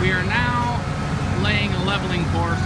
We are now laying a leveling course